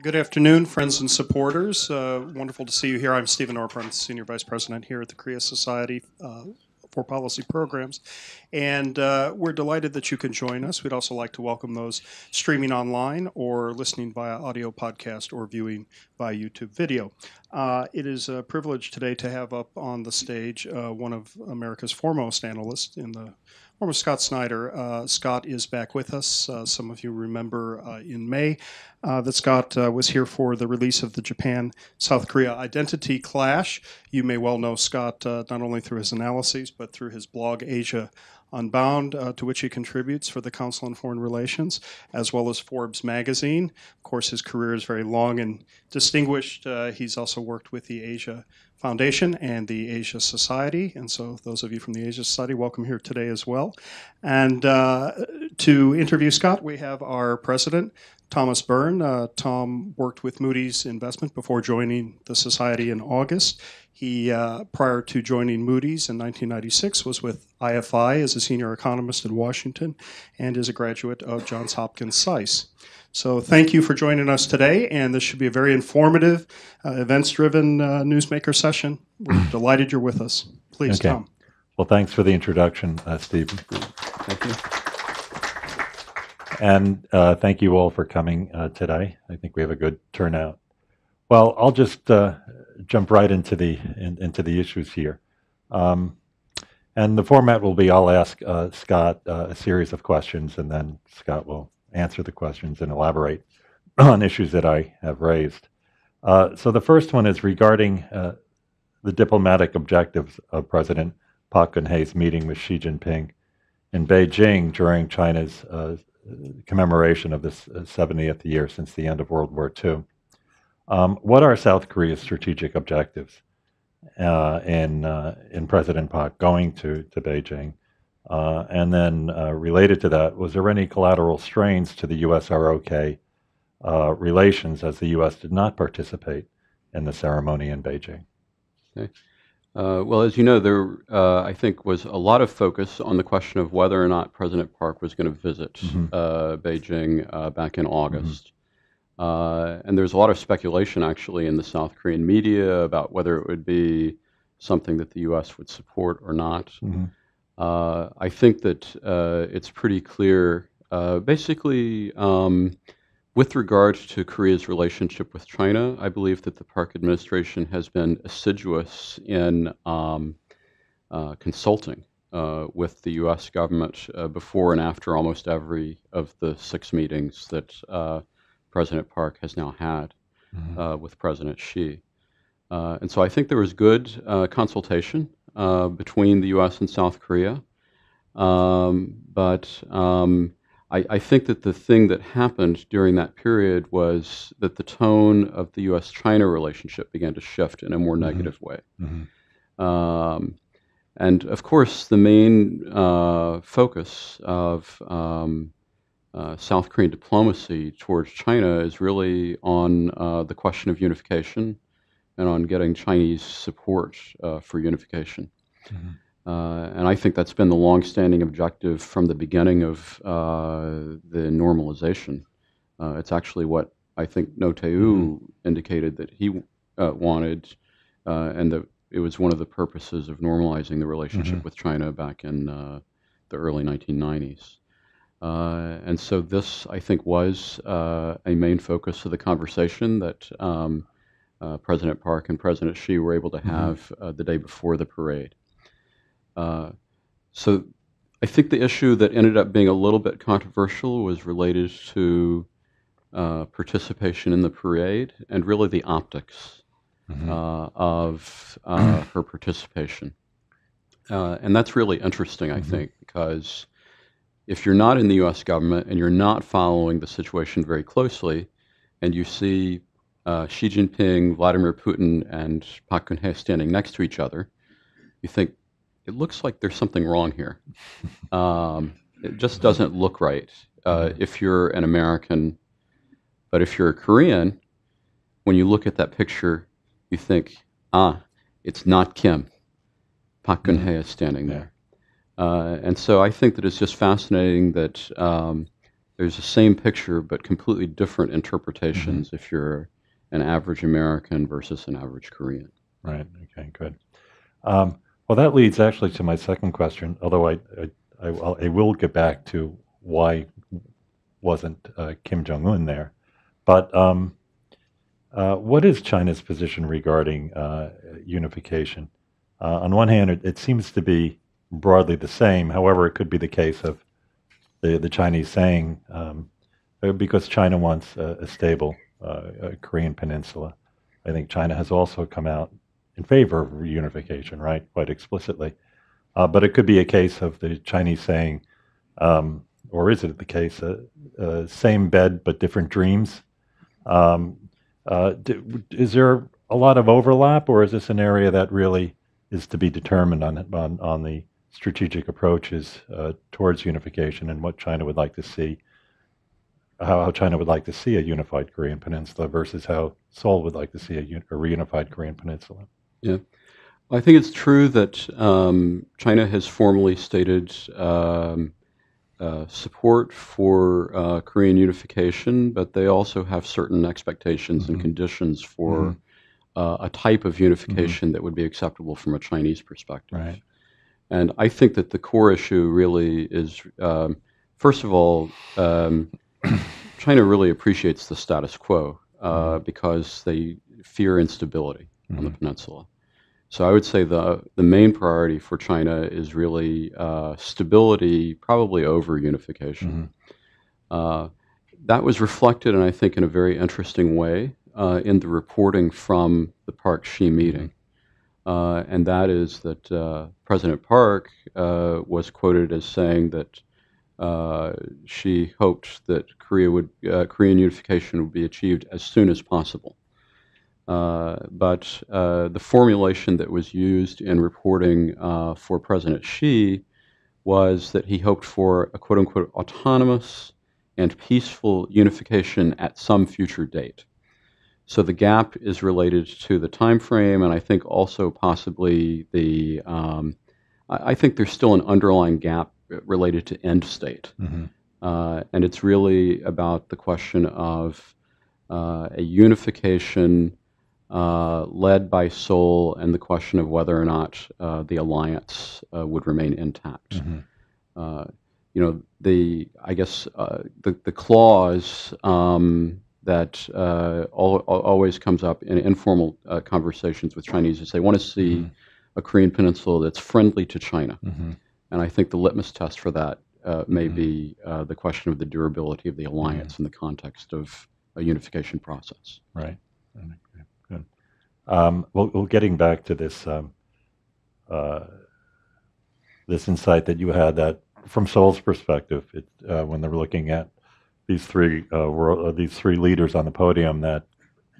Good afternoon, friends and supporters. Uh, wonderful to see you here. I'm Stephen Noerper, Senior Vice President here at the Korea Society uh, for Policy Programs. And uh, we're delighted that you can join us. We'd also like to welcome those streaming online or listening via audio podcast or viewing via YouTube video. Uh, it is a privilege today to have up on the stage uh, one of America's foremost analysts in the former Scott Snyder. Uh, Scott is back with us. Uh, some of you remember uh, in May uh, that Scott uh, was here for the release of the Japan South Korea Identity Clash. You may well know Scott uh, not only through his analyses, but through his blog, Asia Unbound, to which he contributes for the Council on Foreign Relations, as well as Forbes magazine. Of course, his career is very long and distinguished. He's also worked with the Asia Foundation and the Asia Society. And so, those of you from the Asia Society, welcome here today as well. And uh, to interview Scott, we have our president, Thomas Byrne. Uh, Tom worked with Moody's Investment before joining the Society in August. He, uh, prior to joining Moody's in 1996, was with IFI as a senior economist in Washington and is a graduate of Johns Hopkins SAIS. So thank you for joining us today, and this should be a very informative, uh, events-driven uh, newsmaker session. We're delighted you're with us. Please, Okay. Tom. Well, thanks for the introduction, uh, Steve. Thank you. And uh, thank you all for coming uh, today. I think we have a good turnout. Well, I'll just uh, jump right into the in, into the issues here. Um, and the format will be I'll ask uh, Scott uh, a series of questions, and then Scott will answer the questions and elaborate on issues that I have raised. Uh, so the first one is regarding uh, the diplomatic objectives of President Park Geun-hye's meeting with Xi Jinping in Beijing during China's uh, commemoration of this uh, 70th year since the end of World War II. Um, what are South Korea's strategic objectives uh, in uh, in President Park going to to Beijing? Uh, and then uh, related to that, was there any collateral strains to the U.S. ROK uh, relations as the U.S. did not participate in the ceremony in Beijing? Uh, well, as you know, there uh, I think was a lot of focus on the question of whether or not President Park was going to visit Mhm. uh, Beijing uh, back in August. Uh, and there's a lot of speculation actually in the South Korean media about whether it would be something that the U.S. would support or not. Mhm. Uh, I think that uh, it's pretty clear, uh, basically, um, with regard to Korea's relationship with China, I believe that the Park administration has been assiduous in um, uh, consulting uh, with the U.S. government uh, before and after almost every of the six meetings that uh, President Park has now had Mhm. uh, with President Xi. Uh, and so I think there was good uh, consultation uh, between the U.S. and South Korea. Um, but um, I, I think that the thing that happened during that period was that the tone of the U.S. China relationship began to shift in a more negative way. Mhm. Um, and of course, the main uh, focus of um, uh, South Korean diplomacy towards China is really on uh, the question of unification and on getting Chinese support uh, for unification. Mhm. Uh, and I think that's been the longstanding objective from the beginning of uh, the normalization. Uh, it's actually what I think Roh Tae-woo indicated that he uh, wanted, uh, and that it was one of the purposes of normalizing the relationship Mhm. with China back in uh, the early 1990s. Uh, and so this, I think, was uh, a main focus of the conversation that um, President Park and President Xi were able to Mhm. have uh, the day before the parade. Uh, so I think the issue that ended up being a little bit controversial was related to uh, participation in the parade and really the optics Mhm. uh, of uh, her participation. Uh, and that's really interesting, I Mhm. think, because if you're not in the U.S. government and you're not following the situation very closely, and you see uh, Xi Jinping, Vladimir Putin, and Park Geun-hye standing next to each other, you think it looks like there's something wrong here. Um, it just doesn't look right uh, if you're an American. But if you're a Korean, when you look at that picture, you think, ah, it's not Kim. Park Geun-hye is standing there. Uh, and so I think that it's just fascinating that um, there's the same picture but completely different interpretations if you're an average American versus an average Korean. Right. Okay. Good. Um, well, that leads actually to my second question. Although I, I, I, will- I will get back to why wasn't uh, Kim Jong Un there, but um, uh, what is China's position regarding uh, unification? Uh, on one hand, it, it seems to be broadly the same. However, it could be the case of the the Chinese saying um, uh, because China wants a, a stable Korean peninsula. I think China has also come out in favor of reunification, right, quite explicitly. Uh, but it could be a case of the Chinese saying, um, or is it the case, uh, uh, same bed but different dreams? Um, uh, is there a lot of overlap, or is this an area that really is to be determined on on, on the strategic approaches uh, towards unification and what China would like to see? How, how China would like to see a unified Korean peninsula versus how Seoul would like to see a, un- a reunified Korean peninsula. Yeah. I think it's true that um, China has formally stated um, uh, support for uh, Korean unification, but they also have certain expectations and Mhm. conditions for Mhm. uh, a type of unification that would be acceptable from a Chinese perspective. Right. And I think that the core issue really is, um, first of all, um, China really appreciates the status quo uh, because they fear instability on the Mhm. peninsula. So I would say the the main priority for China is really uh, stability, probably over unification. Mhm. Uh, that was reflected, and I think, in a very interesting way uh, in the reporting from the Park Xi meeting. Uh, and that is that uh, President Park uh, was quoted as saying that uh, she hoped that Korea would uh, Korean unification would be achieved as soon as possible. Uh, but uh, the formulation that was used in reporting uh, for President Xi was that he hoped for a quote unquote autonomous and peaceful unification at some future date. So the gap is related to the time frame, and I think also possibly the. Um, I I think there's still an underlying gap related to end state, Mhm. uh, and it's really about the question of uh, a unification uh, led by Seoul, and the question of whether or not uh, the alliance uh, would remain intact Mhm. uh, you know, the I guess uh, the the clause um, that uh, al- al- always comes up in informal uh, conversations with Chinese is they want to see Mhm. a Korean peninsula that's friendly to China, Mhm. And I think the litmus test for that uh, may Mhm. be uh, the question of the durability of the alliance in the context of a unification process. Right. Okay, Good. Um, well, well, getting back to this um, uh, this insight that you had that from Seoul's perspective, it, uh, when they were looking at these three uh, world, uh, these three leaders on the podium, that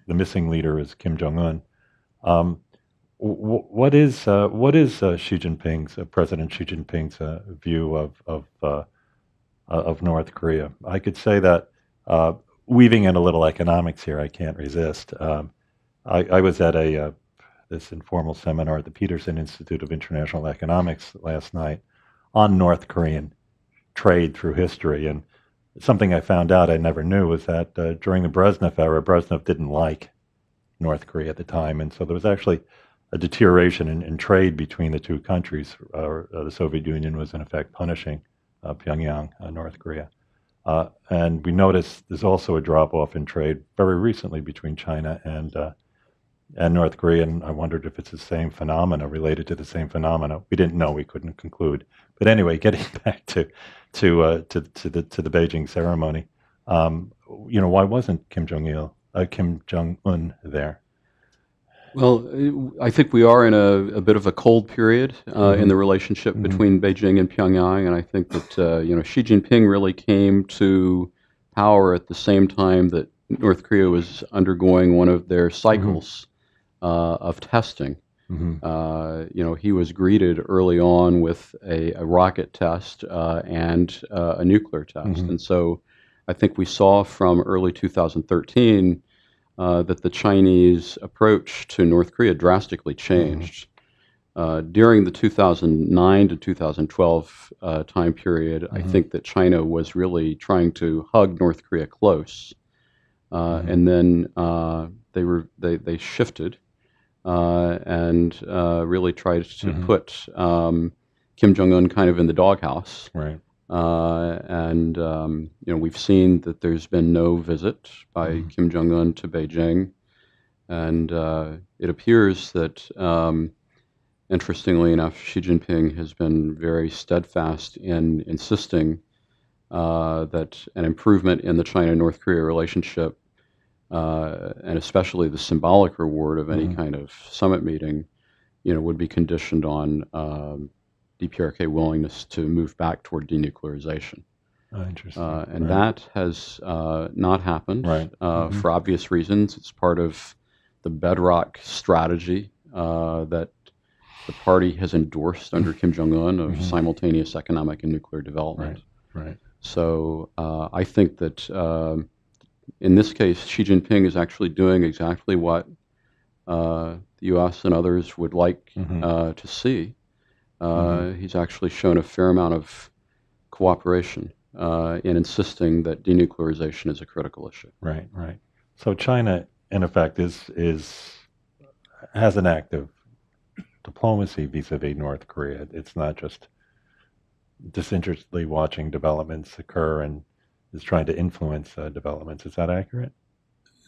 the missing leader is Kim Jong Un. Um, what is uh, what is uh, Xi Jinping's uh, President Xi Jinping's uh, view of of uh, uh, of North Korea? I could say that weaving in a little economics here, I can't resist. Um, I, I was at a this informal seminar at the Peterson Institute of International Economics last night on North Korean trade through history, and something I found out I never knew was that during the Brezhnev era, Brezhnev didn't like North Korea at the time, and so there was actually a deterioration in, in trade between the two countries. Uh, the Soviet Union was in effect punishing uh, Pyongyang, uh, North Korea. Uh, and we noticed there's also a drop off in trade very recently between China and uh, and North Korea. And I wondered if it's the same phenomena related to the same phenomena. We didn't know. We couldn't conclude. But anyway, getting back to to uh, to, to the to the Beijing ceremony, um, you know, why wasn't Kim Jong Il, Kim Jong Un there? Well, uh, I think we are in a, a bit of a cold period uh, in Mhm. the relationship Mhm. between Beijing and Pyongyang, and I think that uh, you know Xi Jinping really came to power at the same time that North Korea was undergoing one of their cycles uh, of testing. hmm Uh, you know, he was greeted early on with a, a rocket test uh, and uh, a nuclear test, Mhm. and so I think we saw from early 2013 uh, that the Chinese approach to North Korea drastically changed. Uh, during the 2009 to 2012 uh, time period, I Mhm. think that China was really trying to hug North Korea close, uh, Mhm. and then uh, they were they they shifted uh, and uh, really tried to Mhm. put um, Kim Jong Un kind of in the doghouse. Right. Uh, and um, you know we've seen that there's been no visit by Mhm. Kim Jong Un to Beijing, and uh, it appears that, um, interestingly enough, Xi Jinping has been very steadfast in insisting uh, that an improvement in the China-North Korea relationship, uh, and especially the symbolic reward of any Mhm. kind of summit meeting, you know, would be conditioned on um, DPRK willingness to move back toward denuclearization. Oh, interesting. Uh, and Right. that has uh, not happened Right. uh, Mhm. for obvious reasons. It's part of the bedrock strategy uh, that the party has endorsed under Kim Jong un of Mhm. simultaneous economic and nuclear development. Right. right. So uh, I think that um, in this case, Xi Jinping is actually doing exactly what uh, the U.S. and others would like Mhm. uh, to see. Uh, Mm-hmm. He's actually shown a fair amount of cooperation uh, in insisting that denuclearization is a critical issue. Right, right. So China, in effect, is is has an active diplomacy vis-a-vis North Korea. It's not just disinterestedly watching developments occur and is trying to influence uh, developments. Is that accurate?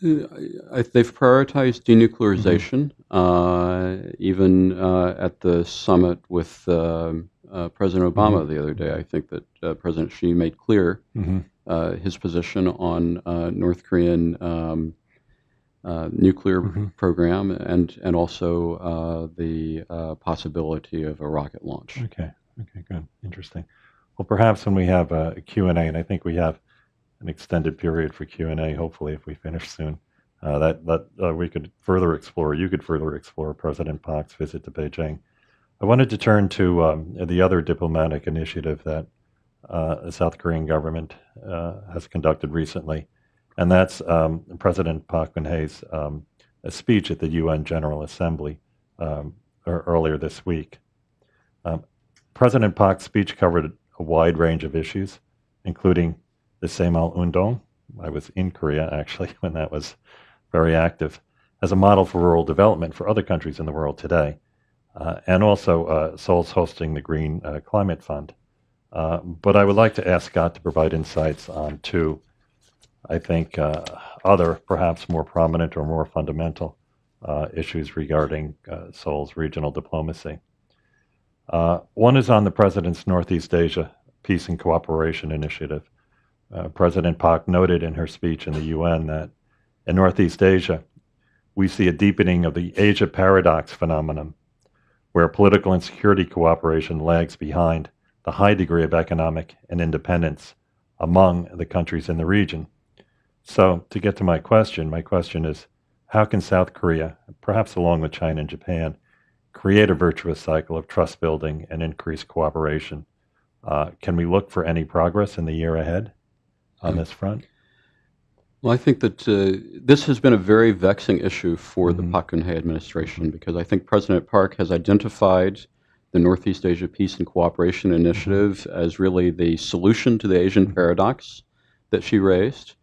Uh, I, they've prioritized denuclearization, uh, even uh, at the summit with um uh, President Obama the other day. I think that uh, President Xi made clear Mm-hmm. uh, his position on uh, North Korean um, uh, nuclear Mhm. program and and also uh, the uh, possibility of a rocket launch. Okay. Okay. Good. Interesting. Well, perhaps when we have a Q and A, and I think we have an extended period for Q and A. Hopefully, if we finish soon, uh, that that uh, we could further explore. You could further explore President Park's visit to Beijing. I wanted to turn to um, the other diplomatic initiative that uh, the South Korean government uh, has conducted recently, and that's um, President Park Geun-hye's um, speech at the UN General Assembly um, ear- earlier this week. Um, President Park's speech covered a wide range of issues, including the Saemaul Undong. I was in Korea actually when that was very active, as a model for rural development for other countries in the world today, uh, and also uh, Seoul's hosting the Green uh, Climate Fund. Uh, but I would like to ask Scott to provide insights on two, I think, uh, other perhaps more prominent or more fundamental uh, issues regarding Seoul's regional diplomacy. One is on the President's Northeast Asia Peace and Cooperation Initiative. Uh, President Park noted in her speech in the UN that in Northeast Asia, we see a deepening of the Asia paradox phenomenon, where political and security cooperation lags behind the high degree of economic and independence among the countries in the region. So, to get to my question, my question is how can South Korea, perhaps along with China and Japan, create a virtuous cycle of trust building and increased cooperation? Uh, can we look for any progress in the year ahead on this front? Well, I think that uh, this has been a very vexing issue for Mhm. the Park Geun-hye administration because I think President Park has identified the Northeast Asia Peace and Cooperation Initiative as really the solution to the Asian Mhm. paradox that she raised.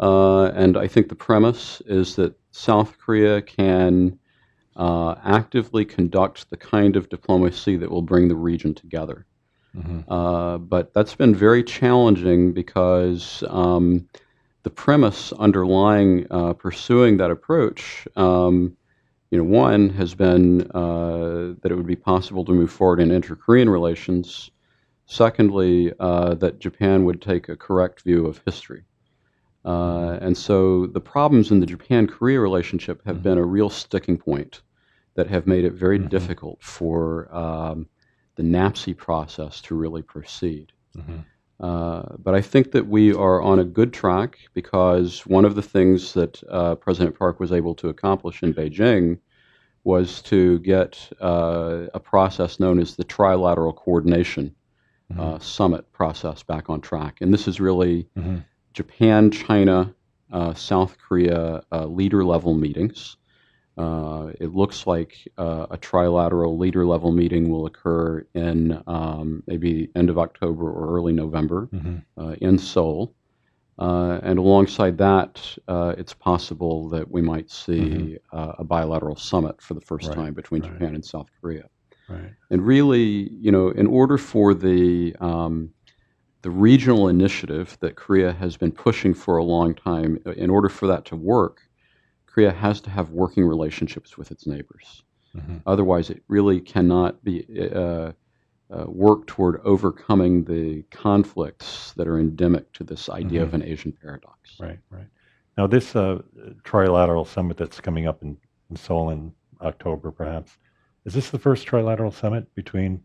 Uh, and I think the premise is that South Korea can uh, actively conduct the kind of diplomacy that will bring the region together. Mm-hmm. Uh, but that's been very challenging because um, the premise underlying uh, pursuing that approach, um, you know, one has been uh, that it would be possible to move forward in inter-Korean relations. Secondly, uh, that Japan would take a correct view of history. Uh, and so the problems in the Japan-Korea relationship have Mhm. been a real sticking point that have made it very Mhm. difficult for um, the NAPCI process to really proceed. Mm-hmm. Uh, but I think that we are on a good track because one of the things that uh, President Park was able to accomplish in Beijing was to get uh, a process known as the Trilateral Coordination Mm-hmm. uh, Summit process back on track. And this is really Mm-hmm. Japan, China, uh, South Korea uh, leader level meetings Uh, it looks like uh, a trilateral leader level meeting will occur in um, maybe end of October or early November Mhm. uh, in Seoul. Uh, and alongside that, uh, it's possible that we might see uh, a bilateral summit for the first Right, time between right. Japan and South Korea. Right. And really, you know, in order for the um, the regional initiative that Korea has been pushing for a long time, in order for that to work, Korea has to have working relationships with its neighbors. Mhm. Otherwise, it really cannot be uh, uh, work toward overcoming the conflicts that are endemic to this idea of an Asian paradox. Right, right. Now, this uh, trilateral summit that's coming up in, in Seoul in October, perhaps, is this the first trilateral summit between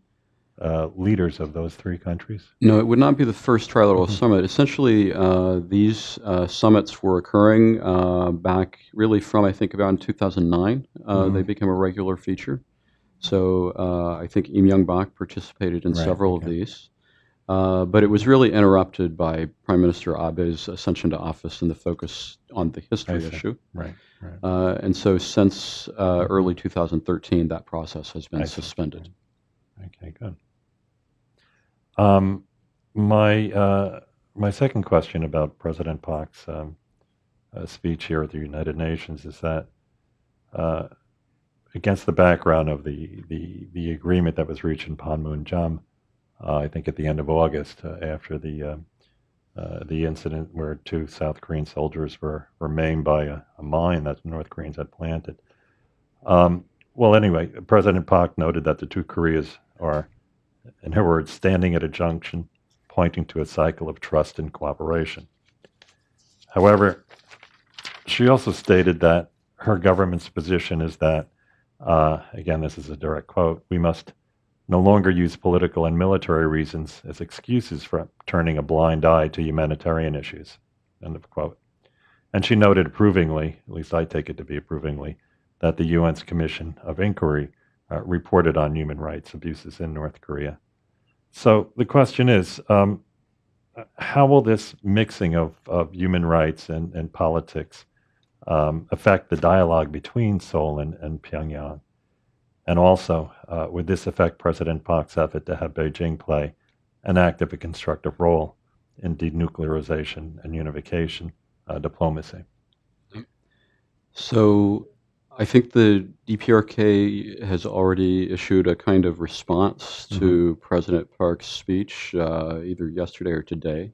uh, leaders of those three countries? No, it would not be the first trilateral Mhm. summit. Essentially, uh, these uh, summits were occurring uh, back really from, I think, about 2009. Uh, Mhm. They became a regular feature. So uh, I think Lee Myung-bak participated in Right, several okay. of these. Uh, but it was really interrupted by Prime Minister Abe's ascension to office and the focus on the history issue. Right, right. Uh, and so since uh, early 2013, that process has been I see. suspended. Okay, good. Um, my uh, my second question about President Park's um, uh, speech here at the United Nations is that uh, against the background of the, the the agreement that was reached in Panmunjom, uh, I think at the end of August, uh, after the uh, uh, the incident where two South Korean soldiers were, were maimed by a, a mine that North Koreans had planted. Um, well, anyway, President Park noted that the two Koreas are, in her words, standing at a junction, pointing to a cycle of trust and cooperation. However, she also stated that her government's position is that, uh, again, this is a direct quote, we must no longer use political and military reasons as excuses for turning a blind eye to humanitarian issues. End of quote. And she noted approvingly, at least I take it to be approvingly, that the UN's Commission of Inquiry uh, reported on human rights abuses in North Korea. So the question is, um, how will this mixing of, of human rights and, and politics um, affect the dialogue between Seoul and, and Pyongyang? And also, uh, would this affect President Park's effort to have Beijing play an active and constructive role in denuclearization and unification uh, diplomacy? So I think the DPRK has already issued a kind of response to President Park's speech, uh, either yesterday or today,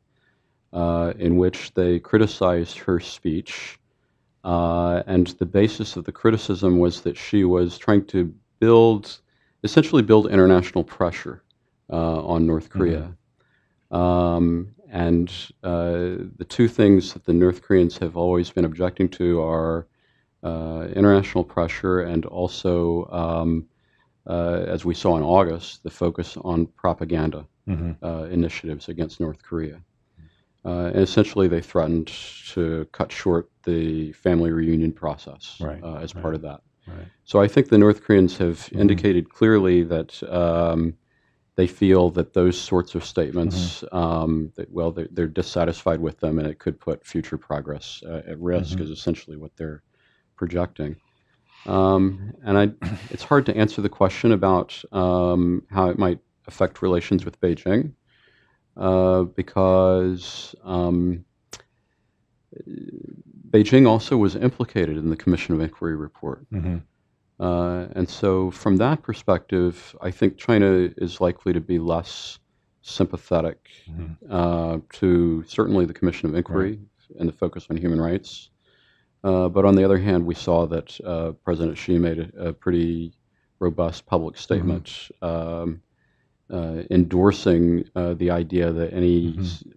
uh, in which they criticized her speech. Uh, and the basis of the criticism was that she was trying to build, essentially, build international pressure uh, on North Korea. Um, and uh, the two things that the North Koreans have always been objecting to are international pressure and also, um, uh, as we saw in August, the focus on propaganda Mm-hmm. uh, initiatives against North Korea. Uh, and essentially, they threatened to cut short the family reunion process Right, uh, as right. part of that. Right. So I think the North Koreans have Mhm. indicated clearly that um, they feel that those sorts of statements, Mm-hmm. um, that, well, they're, they're dissatisfied with them and it could put future progress uh, at risk, Mhm. is essentially what they're projecting. Um, and I, it's hard to answer the question about um, how it might affect relations with Beijing uh, because um, Beijing also was implicated in the Commission of Inquiry report. Mm-hmm. Uh, and so, from that perspective, I think China is likely to be less sympathetic Mhm. uh, to certainly the Commission of Inquiry and the focus on human rights. Uh, but on the other hand, we saw that uh, President Xi made a, a pretty robust public statement um, uh, endorsing uh, the idea that any Mhm.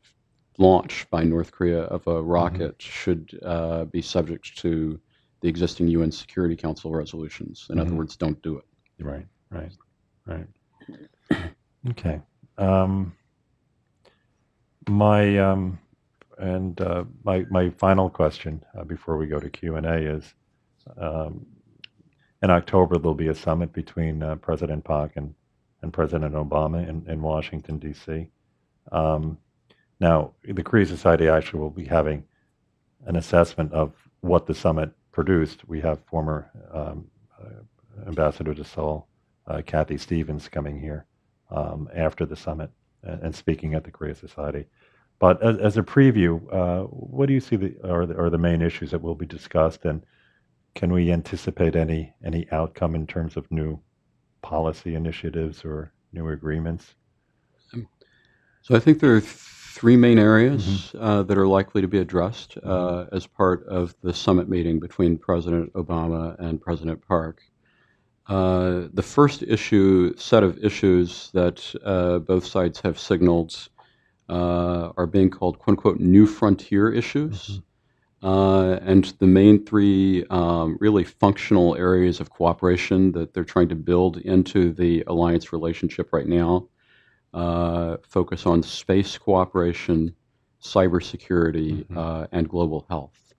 launch by North Korea of a rocket should uh, be subject to the existing UN Security Council resolutions. In other Mhm. words, don't do it. Right, right, right. Okay. Um, my um, and uh, my my final question uh, before we go to Q and A is, um, in October there'll be a summit between uh, President Park and and President Obama in, in Washington D.C. Um, now, the Korea Society actually will be having an assessment of what the summit produced, we have former um, uh, Ambassador to Seoul, uh, Kathy Stephens, coming here um, after the summit and, and, speaking at the Korea Society. But as, as a preview, uh, what do you see the, are, the, are the main issues that will be discussed, and can we anticipate any any outcome in terms of new policy initiatives or new agreements? So I think there are three main areas mm-hmm. uh, that are likely to be addressed uh, mm-hmm. as part of the summit meeting between President Obama and President Park. Uh, the first issue, set of issues that uh, both sides have signaled uh, are being called "quote unquote" new frontier issues. Mm-hmm. Uh, and the main three um, really functional areas of cooperation that they're trying to build into the alliance relationship right now uh, focus on space cooperation, cybersecurity, mm-hmm. uh, and global health.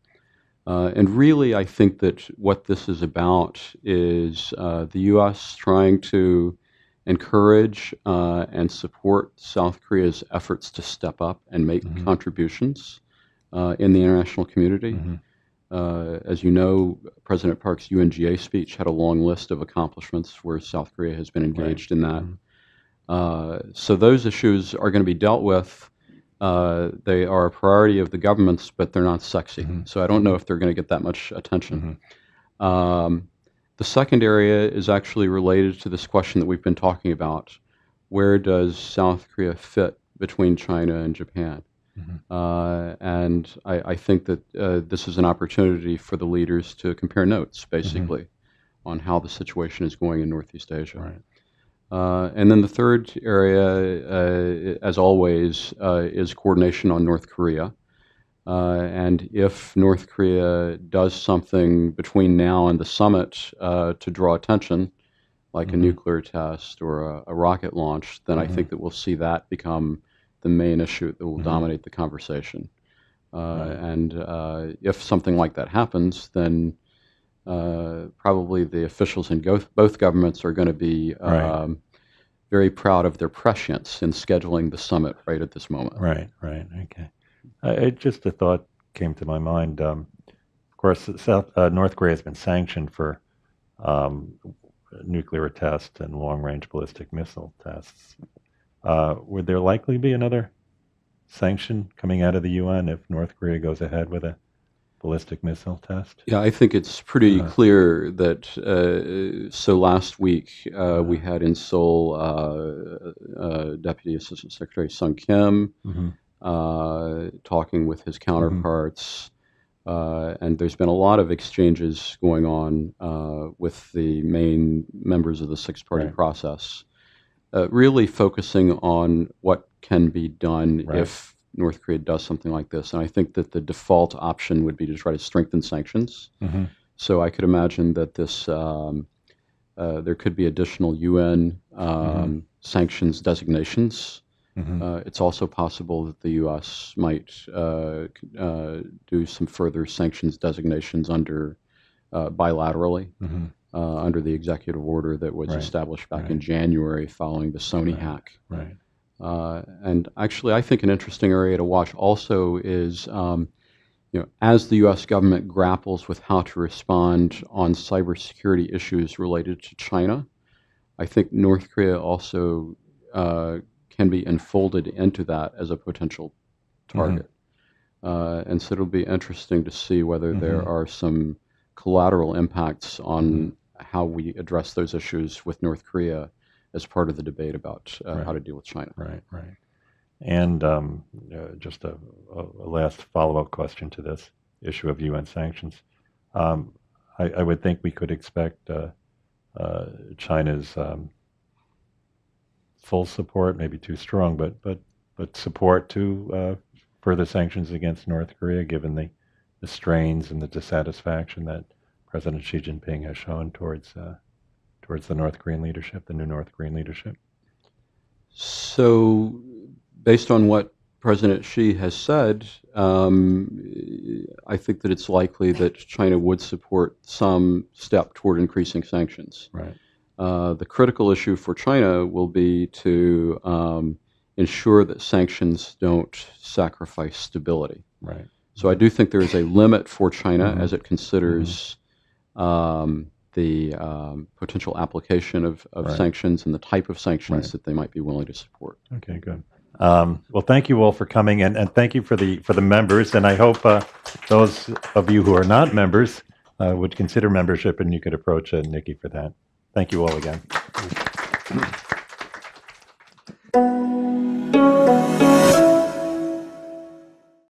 Uh, and really, I think that what this is about is uh, the U.S. trying to encourage uh, and support South Korea's efforts to step up and make mm-hmm. contributions uh, in the international community. Mm-hmm. Uh, as you know, President Park's UNGA speech had a long list of accomplishments where South Korea has been engaged right. in that. Mm-hmm. Uh, so those issues are going to be dealt with. Uh, they are a priority of the governments, but they're not sexy. Mm-hmm. So I don't know if they're going to get that much attention. Mm-hmm. Um, the second area is actually related to this question that we've been talking about. Where does South Korea fit between China and Japan? Mm-hmm. Uh, and I, I, think that uh, this is an opportunity for the leaders to compare notes, basically, mm-hmm. on how the situation is going in Northeast Asia. Right. Uh, and then the third area, uh, as always, uh, is coordination on North Korea. Uh, and if North Korea does something between now and the summit uh, to draw attention, like mm-hmm. a nuclear test or a, a rocket launch, then mm-hmm. I think that we'll see that become the main issue that will mm-hmm. dominate the conversation. Uh, and if something like that happens, then uh, probably the officials in both, both governments are going to be um, right. very proud of their prescience in scheduling the summit right at this moment. Right, right, okay. I, just a thought came to my mind. Um, of course, South uh, North Korea has been sanctioned for um, nuclear tests and long-range ballistic missile tests. Uh, would there likely be another sanction coming out of the UN if North Korea goes ahead with a ballistic missile test? Yeah, I think it's pretty uh, clear that. Uh, so last week uh, we had in Seoul uh, uh, Deputy Assistant Secretary Sung Kim mm-hmm. Uh, talking with his counterparts. Mm-hmm. and there's been a lot of exchanges going on with the main members of the six party right. process, really focusing on what can be done right. if North Korea does something like this. And I think that the default option would be to try to strengthen sanctions. Mm-hmm. So I could imagine that this um, uh, there could be additional UN um, mm-hmm. sanctions designations. Mm-hmm. Uh, it's also possible that the U.S. might uh, uh do some further sanctions designations under uh, bilaterally mm-hmm. uh, under the executive order that was right. established back right. in January following the Sony right. hack. Right. Uh, and actually, I think an interesting area to watch also is, um, you know, as the U.S. government grapples with how to respond on cybersecurity issues related to China, I think North Korea also uh, can be enfolded into that as a potential target. Mm-hmm. Uh, and so it'll be interesting to see whether mm-hmm. there are some collateral impacts on mm-hmm. how we address those issues with North Korea as part of the debate about uh, right. how to deal with China. Right, right. And um, uh, just a, a last follow up question to this issue of UN sanctions. Um, I, I, would think we could expect uh, uh, China's um, full support, maybe too strong, but but but support to uh, further sanctions against North Korea, given the, the strains and the dissatisfaction that President Xi Jinping has shown towards uh, towards the North Korean leadership, the new North Korean leadership? So, based on what President Xi has said, um, I think that it's likely that China would support some step toward increasing sanctions. Right. Uh, the critical issue for China will be to um, ensure that sanctions don't sacrifice stability. Right. So I do think there is a limit for China as it considers um, the um, potential application of, of Right. sanctions and the type of sanctions Right. that they might be willing to support. Okay, good. Um, well, thank you all for coming, and, and thank you for the for the members. And I hope uh, those of you who are not members uh, would consider membership, and you could approach uh, Nikki for that. Thank you all again.